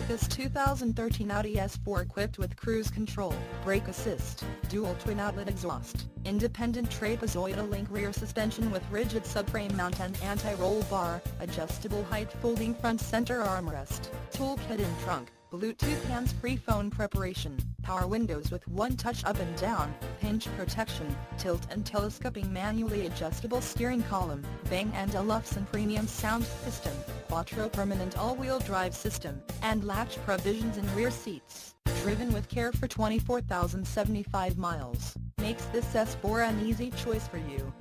like this 2013 Audi S4 equipped with cruise control, brake assist, dual twin outlet exhaust, independent trapezoidal link rear suspension with rigid subframe mount and anti-roll bar, adjustable height folding front center armrest, toolkit in trunk, Bluetooth hands-free phone preparation, power windows with one-touch up and down, pinch protection, tilt and telescoping manually adjustable steering column, Bang & Olufsen premium sound system, Quattro permanent all-wheel drive system, and latch provisions in rear seats, driven with care for 24,075 miles, makes this S4 an easy choice for you.